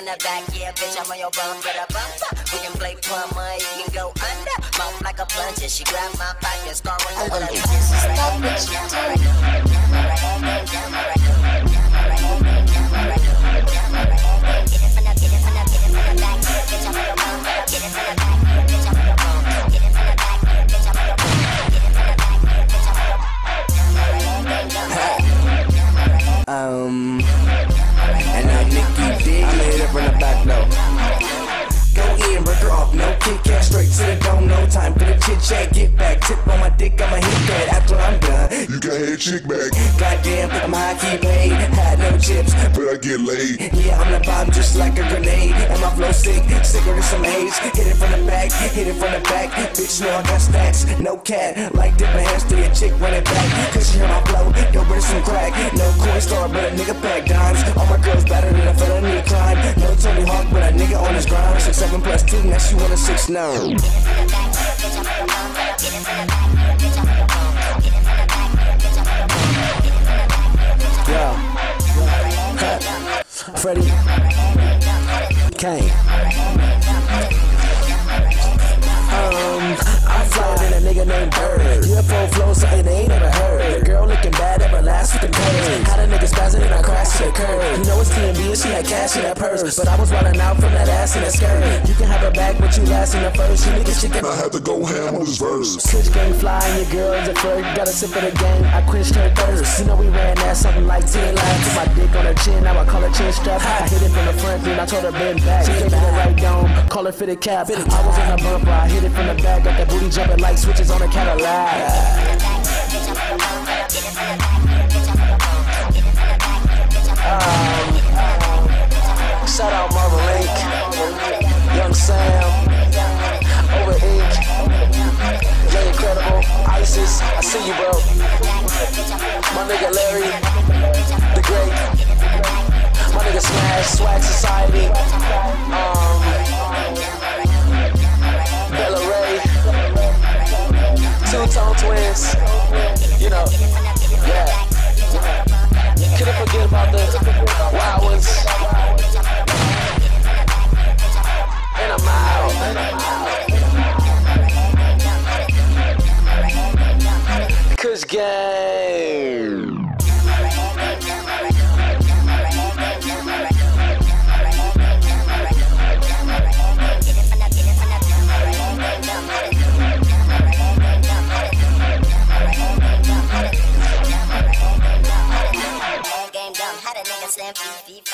from the back, yeah, bitch, I'm on your bum, but a bumper. We can play plumber, you can go under. Mouth like a plunger, she grab my pocket, scarring over the Stop You chick back, Goddamn, I'm high key paid, had no chips. but I get laid. Yeah, I'm the bomb just like a grenade. And my flow sick, sicker than some AIDS. Hit it from the back, hit it from the back. Bitch, know I got stacks, no cat. Like dipping hands to your chick, run it back. Cause she hear my flow, yo, bring some crack. No Coinstar, but a nigga pack dimes. All my girls better than a felony climb. No Tony Hawk, but a nigga on his grind. Six seven plus two, next you want a six nine. Yeah. Freddie Kane. Um, I'm flyer than a nigga named Bird. UFO flow, something they ain't never heard. Your girl looking bad, she had cash in her purse. But I was running out from that ass in that skirt. You can have her back, but you last in the first. You niggas shit I had to go ham on this verse. Switch game fly and your girl is a flirt. Got a sip of the game, I quenched her thirst. You know we ran that something like 10 laps. Put my dick on her chin, now I call her chin strap. I hit it from the front, then I told her bend back. She gave me the right dome, call her fitted cap. I was in the bumper, I hit it from the back. Got that booty jumping like switches on a Cadillac. See you, bro. My nigga Larry, the Great, my nigga Smash, Swag Society, um, Bella Ray, Two Tone Twins, you know, yeah. Couldn't forget about. Lakers game. Slam, beat, beat,